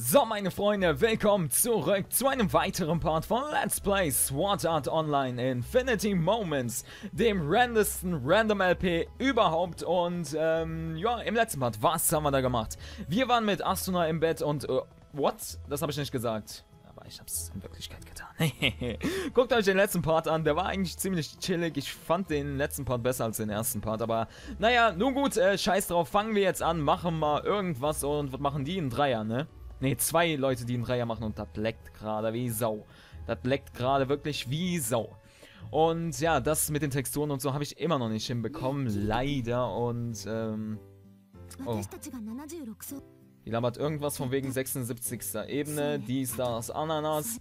So, meine Freunde, willkommen zurück zu einem weiteren Part von Let's Play SWAT Art Online Infinity Moments, dem randesten Random LP überhaupt. Und, ähm, ja, im letzten Part, was haben wir da gemacht? Wir waren mit Astuna im Bett und, äh, what? Das habe ich nicht gesagt. Aber ich habe es in Wirklichkeit getan. Guckt euch den letzten Part an, der war eigentlich ziemlich chillig. Ich fand den letzten Part besser als den ersten Part, aber naja, nun gut, äh, scheiß drauf, fangen wir jetzt an, machen mal irgendwas und was machen die? Ein Dreier, ne? Ne, zwei Leute, die einen Dreier machen und das leckt gerade wie Sau. Das leckt gerade wirklich wie Sau. Und ja, das mit den Texturen und so habe ich immer noch nicht hinbekommen, leider. Und, ähm... Oh. Die labert irgendwas von wegen 76. Ebene, dies, das, Ananas.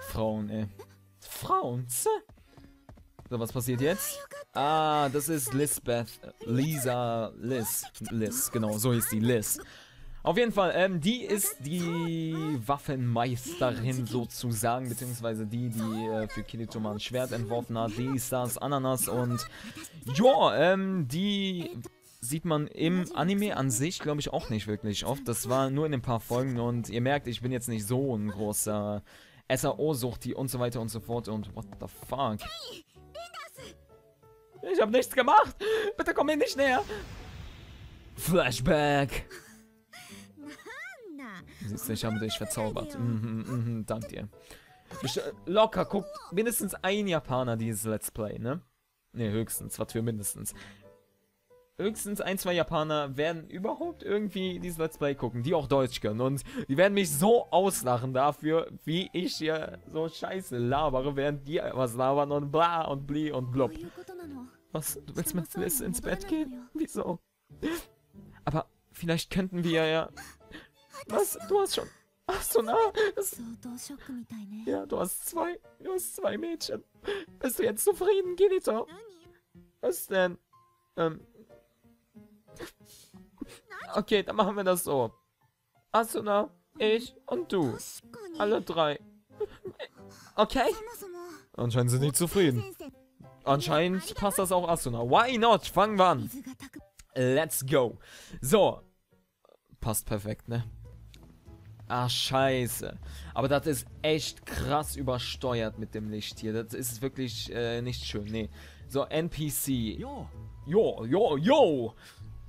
Frauen, ey. Frauen, so, was passiert jetzt? Ah, das ist Lisbeth. Lisa Liz. Liz, genau, so ist die Liz. Auf jeden Fall, ähm, die ist die Waffenmeisterin sozusagen, beziehungsweise die, die äh, für Kirito ein Schwert entworfen hat. Die ist das Ananas und ja, ähm, die sieht man im Anime an sich, glaube ich, auch nicht wirklich oft. Das war nur in ein paar Folgen und ihr merkt, ich bin jetzt nicht so ein großer SAO-Suchti und so weiter und so fort und what the fuck. Ich habe nichts gemacht. Bitte komm mir nicht näher. Flashback. Siehst du, ich habe dich verzaubert. Mhm, mhm, dank dir. Locker, guckt mindestens ein Japaner dieses Let's Play, ne? Ne, höchstens, was für mindestens. Höchstens ein, zwei Japaner werden überhaupt irgendwie dieses Let's Play gucken, die auch Deutsch können. Und die werden mich so auslachen dafür, wie ich hier so scheiße labere, während die was labern und bla und bli und blub. Was, du willst mit Liz ins Bett gehen? Wieso? Aber vielleicht könnten wir ja was? Du hast schon... Ach so, na, das, Ja, du hast zwei... Du hast zwei Mädchen. Bist du jetzt zufrieden, Kirito? Was denn? Ähm... Okay, dann machen wir das so. Asuna, ich und du. Alle drei. Okay? Anscheinend sind die zufrieden. Anscheinend passt das auch Asuna. Why not? Fangen wir an. Let's go. So. Passt perfekt, ne? Ah, scheiße. Aber das ist echt krass übersteuert mit dem Licht hier. Das ist wirklich äh, nicht schön. Nee. So, NPC. Jo. Jo, jo, jo.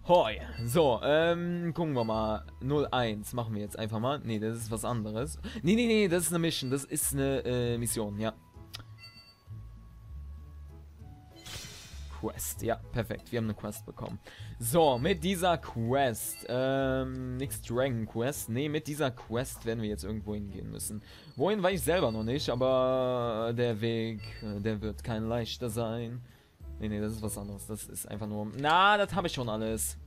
Hoi. So, ähm, gucken wir mal. 01 machen wir jetzt einfach mal. Nee, das ist was anderes. Nee, nee, nee, das ist eine Mission. Das ist eine äh, Mission, ja. Quest. Ja, perfekt. Wir haben eine Quest bekommen. So, mit dieser Quest, ähm, nix Dragon Quest. Nee, mit dieser Quest werden wir jetzt irgendwo hingehen müssen. Wohin weiß ich selber noch nicht, aber der Weg, äh, der wird kein leichter sein. Nee, nee, das ist was anderes. Das ist einfach nur... Na, das habe ich schon alles.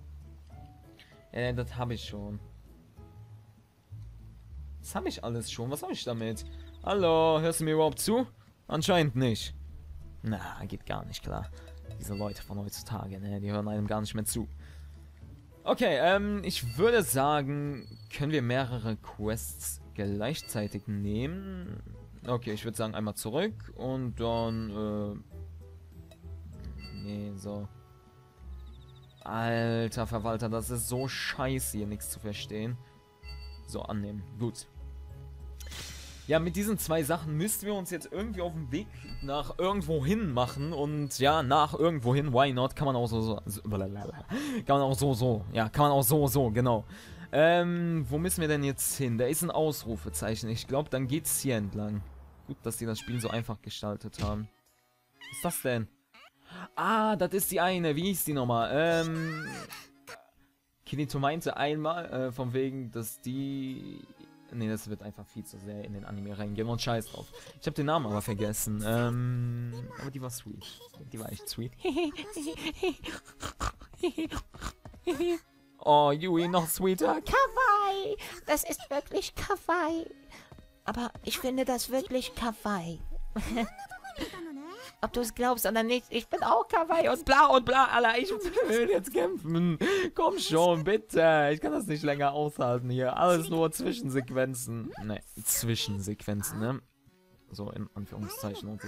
Äh, das habe ich schon. Das habe ich alles schon. Was habe ich damit? Hallo, hörst du mir überhaupt zu? Anscheinend nicht. Na, geht gar nicht klar. Diese Leute von heutzutage, ne? Die hören einem gar nicht mehr zu. Okay, ähm, ich würde sagen, können wir mehrere Quests gleichzeitig nehmen? Okay, ich würde sagen, einmal zurück und dann, äh... Nee, so. Alter Verwalter, das ist so scheiße, hier nichts zu verstehen. So, annehmen. Gut. Ja, mit diesen zwei Sachen müssten wir uns jetzt irgendwie auf den Weg nach irgendwo hin machen. Und ja, nach irgendwo hin, why not? Kann man auch so, so, so kann man auch so, so, ja, kann man auch so, so, genau. Ähm, wo müssen wir denn jetzt hin? Da ist ein Ausrufezeichen. Ich glaube, dann geht's hier entlang. Gut, dass die das Spiel so einfach gestaltet haben. Was ist das denn? Ah, das ist die eine. Wie hieß die nochmal? Ähm... Kinito meinte einmal, äh, von wegen, dass die Nee, das wird einfach viel zu sehr in den Anime reingehen und scheiß drauf. Ich habe den Namen aber vergessen. Ähm, aber die war sweet. Die war echt sweet. oh, Yui, noch sweeter. Kawaii! Das ist wirklich Kawaii. Aber ich finde das wirklich Kawaii. Ob du es glaubst oder nicht, ich bin auch Kawaii und bla und bla, Alter, ich will jetzt kämpfen. Komm schon, bitte. Ich kann das nicht länger aushalten hier. Alles nur Zwischensequenzen. Ne, Zwischensequenzen, ne? So in Anführungszeichen und so.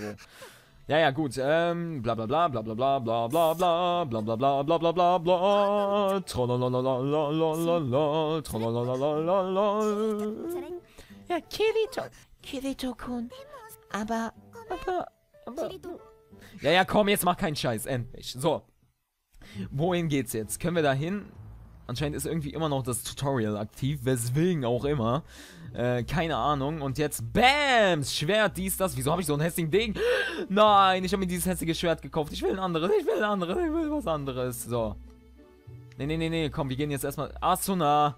Ja, ja, gut. Ähm, bla bla bla bla bla bla bla bla bla bla bla bla bla bla bla bla Trolololololololol Trolololololol Ja, Kirito. Kirito-kun. Aber, aber, aber... Ja, ja, komm, jetzt mach keinen Scheiß, endlich. So. Wohin geht's jetzt? Können wir da hin? Anscheinend ist irgendwie immer noch das Tutorial aktiv, weswegen auch immer. Äh, keine Ahnung. Und jetzt, BAMS! Schwert, dies, das. Wieso habe ich so einen hässlichen Ding? Nein, ich habe mir dieses hässliche Schwert gekauft. Ich will ein anderes, ich will ein anderes, ich will was anderes. So. Nee, nee, nee, nee, komm, wir gehen jetzt erstmal. Asuna!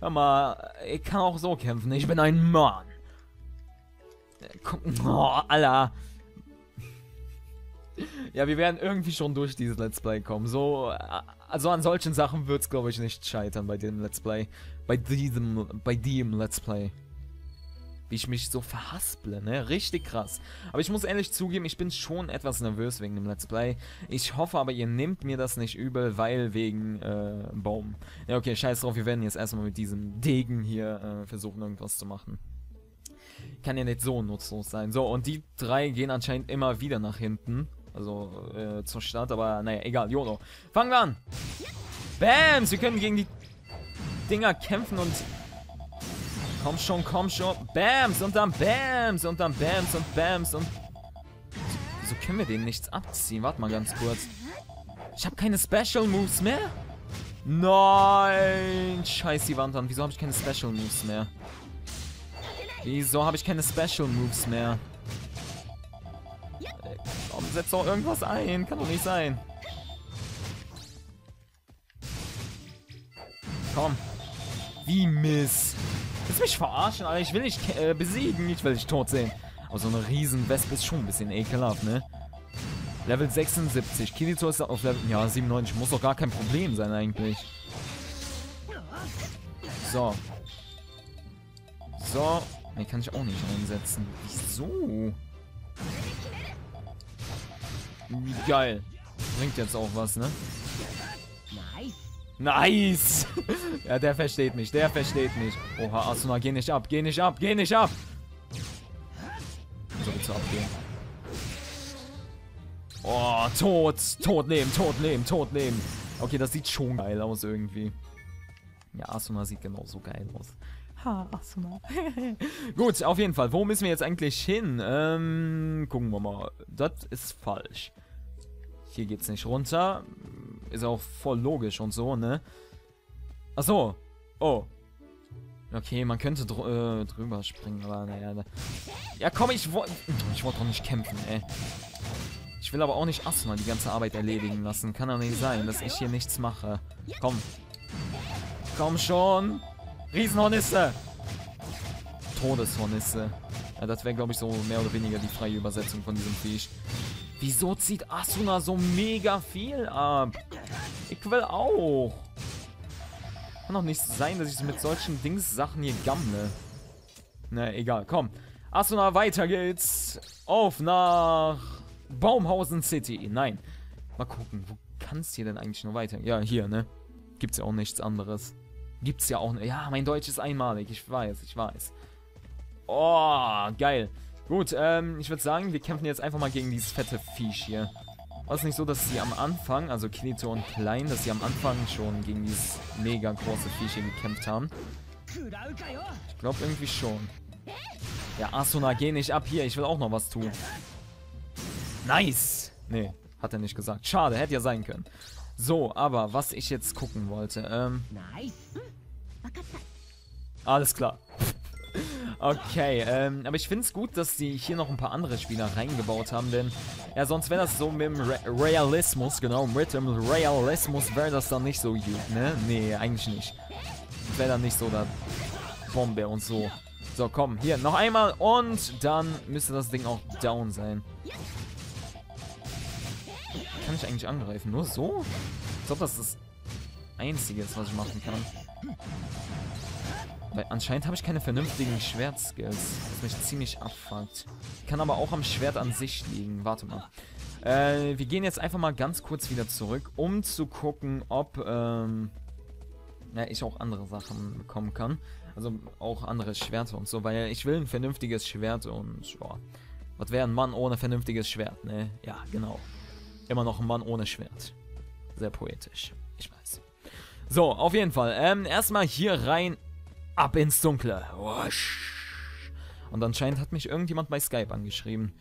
Hör mal, ich kann auch so kämpfen. Ich bin ein Mann. Äh, Komm, oh, Alter. Ja, wir werden irgendwie schon durch dieses Let's Play kommen. So, äh, also an solchen Sachen wird es, glaube ich, nicht scheitern bei dem Let's Play. Bei diesem, bei dem Let's Play. Wie ich mich so verhasple, ne? Richtig krass. Aber ich muss ehrlich zugeben, ich bin schon etwas nervös wegen dem Let's Play. Ich hoffe aber, ihr nehmt mir das nicht übel, weil wegen, äh, Baum. Ja, okay, scheiß drauf, wir werden jetzt erstmal mit diesem Degen hier, äh, versuchen, irgendwas zu machen. Kann ja nicht so nutzlos sein. So, und die drei gehen anscheinend immer wieder nach hinten. Also, äh, zur Stadt, aber naja, egal, YOLO. Fangen wir an! Bams! Wir können gegen die Dinger kämpfen und... Komm schon, komm schon. Bams! Und dann Bams! Und dann Bams und Bams und... Wieso können wir denen nichts abziehen? Warte mal ganz kurz. Ich habe keine Special Moves mehr? Nein! Scheiß die Wand an. Wieso habe ich keine Special Moves mehr? Wieso habe ich keine Special Moves mehr? Komm, setz doch irgendwas ein. Kann doch nicht sein. Komm. Wie Miss. Willst mich verarschen, Alter? Ich will nicht äh, besiegen. Ich will dich tot sehen. Aber so eine Riesenwespe ist schon ein bisschen ekelhaft, ne? Level 76. Kirito ist auf Level... Ja, 97. Muss doch gar kein Problem sein, eigentlich. So. So. Ne, kann ich auch nicht einsetzen. Wieso? Geil. Bringt jetzt auch was, ne? Nice! ja, der versteht mich, der versteht mich. Oha, Asuna, geh nicht ab, geh nicht ab, geh nicht ab! So bitte abgehen. Oh, tot, tot nehmen, tot nehmen, tot nehmen. Okay, das sieht schon geil aus irgendwie. Ja, Asuna sieht genauso geil aus. Ha, Asuna. Gut, auf jeden Fall. Wo müssen wir jetzt eigentlich hin? Ähm, gucken wir mal. Das ist falsch. Hier geht's nicht runter. Ist auch voll logisch und so, ne? Achso. Oh. Okay, man könnte dr äh, drüber springen, aber naja. Ne. Ja, komm, ich wollte... Ich wollte doch nicht kämpfen, ey. Ich will aber auch nicht Asuna die ganze Arbeit erledigen lassen. Kann doch nicht sein, dass ich hier nichts mache. Komm. Komm schon. Riesenhornisse. Todeshornisse. Ja, das wäre, glaube ich, so mehr oder weniger die freie Übersetzung von diesem Viech. Wieso zieht Asuna so mega viel ab? Ich will auch. Kann doch nicht sein, dass ich mit solchen Dings-Sachen hier gammle. Na, egal, komm. Asuna, weiter geht's. Auf nach Baumhausen City. Nein. Mal gucken, wo kann es hier denn eigentlich noch weiter? Ja, hier, ne? Gibt's ja auch nichts anderes. Gibt's ja auch... Ja, mein Deutsch ist einmalig. Ich weiß, ich weiß. Oh, geil. Gut, ähm, ich würde sagen, wir kämpfen jetzt einfach mal gegen dieses fette Viech hier. War es nicht so, dass sie am Anfang, also Kinito und Klein, dass sie am Anfang schon gegen dieses mega große Viech hier gekämpft haben? Ich glaube irgendwie schon. Ja, Asuna, geh nicht ab hier. Ich will auch noch was tun. Nice! Nee, hat er nicht gesagt. Schade, hätte ja sein können. So, aber was ich jetzt gucken wollte, ähm... Alles klar. Okay, ähm, aber ich finde es gut, dass sie hier noch ein paar andere Spieler reingebaut haben, denn ja, sonst wäre das so mit dem Re Realismus, genau, mit dem Realismus wäre das dann nicht so gut, ne? Nee, eigentlich nicht. Wäre dann nicht so da Bombe und so. So, komm, hier, noch einmal und dann müsste das Ding auch down sein. Kann ich eigentlich angreifen? Nur so? Ich glaube, das ist das Einzige was ich machen kann. Weil anscheinend habe ich keine vernünftigen Schwertskills, was mich ziemlich abfuckt. Kann aber auch am Schwert an sich liegen. Warte mal. Äh, wir gehen jetzt einfach mal ganz kurz wieder zurück, um zu gucken, ob ähm, ja, ich auch andere Sachen bekommen kann. Also auch andere Schwerter und so, weil ich will ein vernünftiges Schwert und ja, Was wäre ein Mann ohne vernünftiges Schwert, ne? Ja, genau. Immer noch ein Mann ohne Schwert. Sehr poetisch. Ich weiß. So, auf jeden Fall. Ähm, erstmal hier rein. Ab ins Dunkle. Und anscheinend hat mich irgendjemand bei Skype angeschrieben.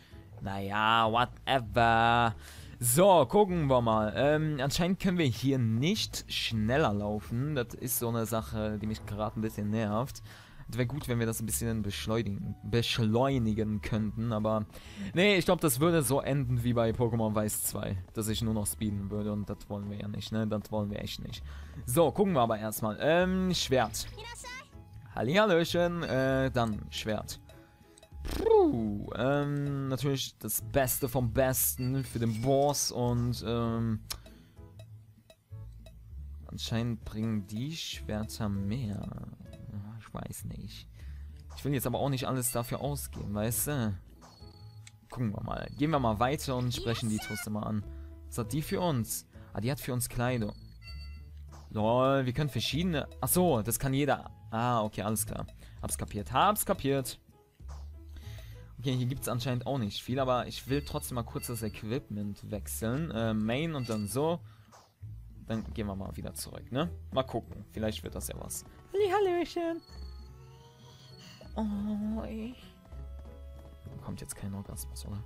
Naja, whatever. So, gucken wir mal. Ähm, anscheinend können wir hier nicht schneller laufen. Das ist so eine Sache, die mich gerade ein bisschen nervt. Es wäre gut, wenn wir das ein bisschen beschleunigen, beschleunigen könnten, aber nee, ich glaube, das würde so enden wie bei Pokémon Weiß 2, dass ich nur noch speeden würde und das wollen wir ja nicht, ne? Das wollen wir echt nicht. So, gucken wir aber erstmal. Ähm, Schwert. Hallihallöchen, äh, dann Schwert. Puh, ähm, natürlich das Beste vom Besten für den Boss und, ähm, anscheinend bringen die Schwerter mehr weiß nicht. Ich will jetzt aber auch nicht alles dafür ausgeben, weißt du? Gucken wir mal. Gehen wir mal weiter und sprechen die Toaster mal an. Was hat die für uns? Ah, die hat für uns Kleidung. Lol, wir können verschiedene... Achso, das kann jeder... Ah, okay, alles klar. Hab's kapiert, hab's kapiert. Okay, hier gibt es anscheinend auch nicht viel, aber ich will trotzdem mal kurz das Equipment wechseln. Äh, Main und dann so. Dann gehen wir mal wieder zurück, ne? Mal gucken, vielleicht wird das ja was. Hallöchen. Oh, ich. Kommt jetzt kein Orgasmus, oder?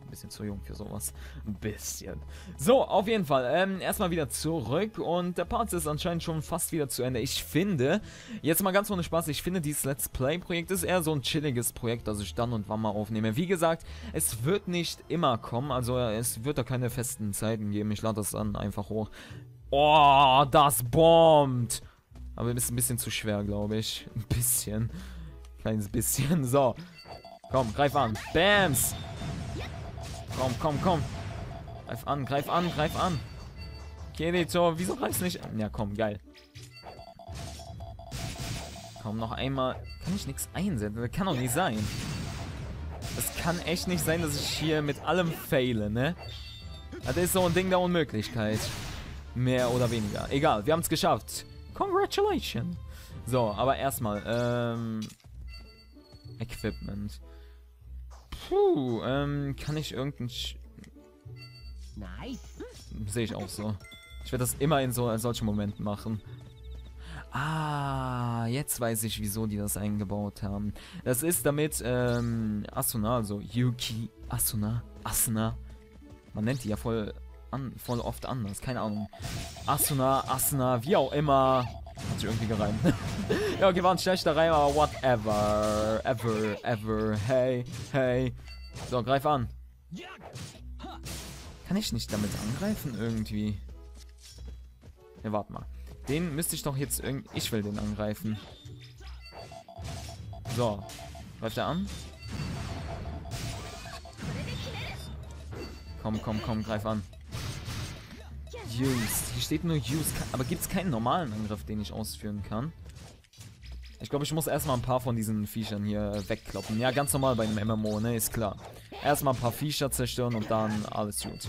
Ein bisschen zu jung für sowas. Ein bisschen. So, auf jeden Fall. Ähm, erstmal wieder zurück. Und der Part ist anscheinend schon fast wieder zu Ende. Ich finde, jetzt mal ganz ohne Spaß, ich finde, dieses Let's Play-Projekt ist eher so ein chilliges Projekt, das ich dann und wann mal aufnehme. Wie gesagt, es wird nicht immer kommen. Also, es wird da keine festen Zeiten geben. Ich lade das dann einfach hoch. Oh, das bombt. Aber ist ein bisschen zu schwer, glaube ich. Ein bisschen. Kleines bisschen. So. Komm, greif an. Bams. Komm, komm, komm. Greif an, greif an, greif an. Kirito, wieso greifst nicht an? Ja, komm, geil. Komm, noch einmal. Kann ich nichts einsetzen? Das kann doch nicht sein. Das kann echt nicht sein, dass ich hier mit allem faile, ne? Das ist so ein Ding der Unmöglichkeit. Mehr oder weniger. Egal, wir haben es geschafft. Congratulations. So, aber erstmal, ähm, Equipment. Puh, ähm, kann ich irgendein... Sch nice. Sehe ich auch so. Ich werde das immer in so in solchen Momenten machen. Ah, jetzt weiß ich, wieso die das eingebaut haben. Das ist damit, ähm, Asuna, also Yuki Asuna, Asuna. Man nennt die ja voll, an, voll oft anders, keine Ahnung. Asuna, Asuna, wie auch immer. Hat sich irgendwie gereimt. ja, okay, war ein schlechter Reim, aber whatever. Ever, ever. Hey, hey. So, greif an. Kann ich nicht damit angreifen irgendwie? Ne, warte mal. Den müsste ich doch jetzt irgendwie... Ich will den angreifen. So. Greift er an? Komm, komm, komm, greif an. Use. Hier steht nur Use. Aber gibt es keinen normalen Angriff, den ich ausführen kann? Ich glaube, ich muss erstmal ein paar von diesen Viechern hier wegkloppen. Ja, ganz normal bei einem MMO, ne? Ist klar. Erstmal ein paar Viecher zerstören und dann alles gut.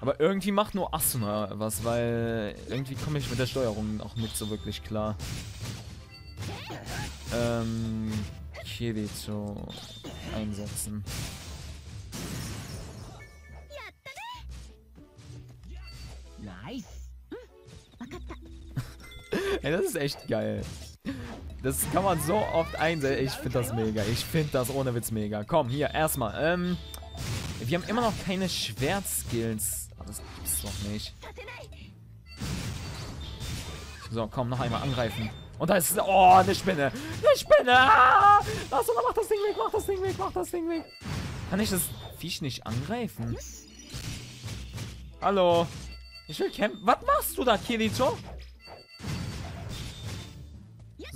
Aber irgendwie macht nur Asuna was, weil irgendwie komme ich mit der Steuerung auch nicht so wirklich klar. Ähm, Kirito einsetzen. Nice. Ey, das ist echt geil. Das kann man so oft einsetzen. Ich finde das mega. Ich finde das ohne Witz mega. Komm, hier, erstmal. Ähm, wir haben immer noch keine Schwertskills. Oh, das gibt's doch nicht. So, komm, noch einmal angreifen. Und da ist... Oh, eine Spinne. Eine Spinne. Ah! Lass mach das Ding weg, mach das Ding weg, mach das Ding weg. Kann ich das Viech nicht angreifen? Hallo? Ich will kämpfen. Was machst du da, Kirito?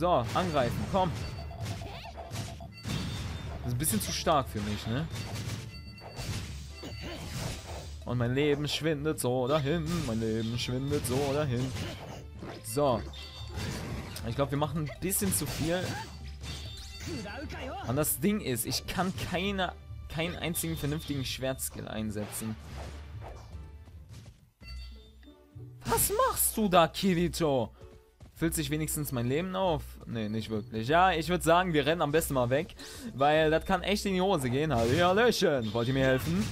So, angreifen, komm. Das ist ein bisschen zu stark für mich, ne? Und mein Leben schwindet so dahin. Mein Leben schwindet so dahin. So. Ich glaube, wir machen ein bisschen zu viel. Und das Ding ist, ich kann keine, keinen einzigen vernünftigen Schwertskill einsetzen. Was machst du da, Kirito? Füllt sich wenigstens mein Leben auf? Nee, nicht wirklich. Ja, ich würde sagen, wir rennen am besten mal weg. Weil das kann echt in die Hose gehen. Hallöchen. Wollt ihr mir helfen?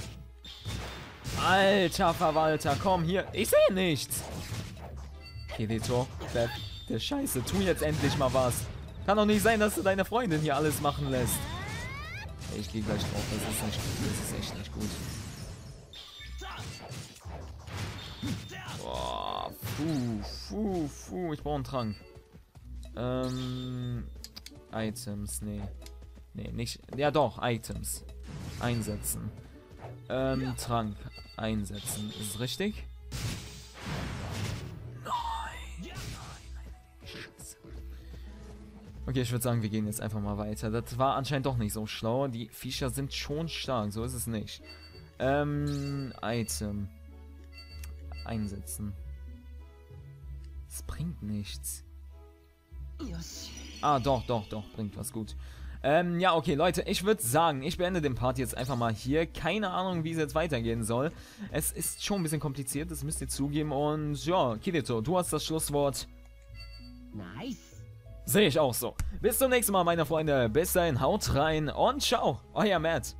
Alter Verwalter, komm hier. Ich sehe nichts. Veto. Der, der Scheiße, tu jetzt endlich mal was. Kann doch nicht sein, dass du deine Freundin hier alles machen lässt. Ich gehe gleich drauf. Das ist nicht. Das ist echt nicht gut. Puh, puh. Ich brauche einen Trank. Ähm, Items, nee. Nee, nicht. Ja doch, Items. Einsetzen. Ähm, Trank einsetzen. Ist es richtig? Nein. Scheiße. Okay, ich würde sagen, wir gehen jetzt einfach mal weiter. Das war anscheinend doch nicht so schlau. Die Viecher sind schon stark, so ist es nicht. Ähm, Item. Einsetzen. Es bringt nichts. Ah, doch, doch, doch, bringt was gut. Ähm, ja, okay, Leute, ich würde sagen, ich beende den Part jetzt einfach mal hier. Keine Ahnung, wie es jetzt weitergehen soll. Es ist schon ein bisschen kompliziert, das müsst ihr zugeben. Und ja, Kirito, du hast das Schlusswort. Nice. Sehe ich auch so. Bis zum nächsten Mal, meine Freunde. Bis dahin, haut rein und ciao, euer Matt.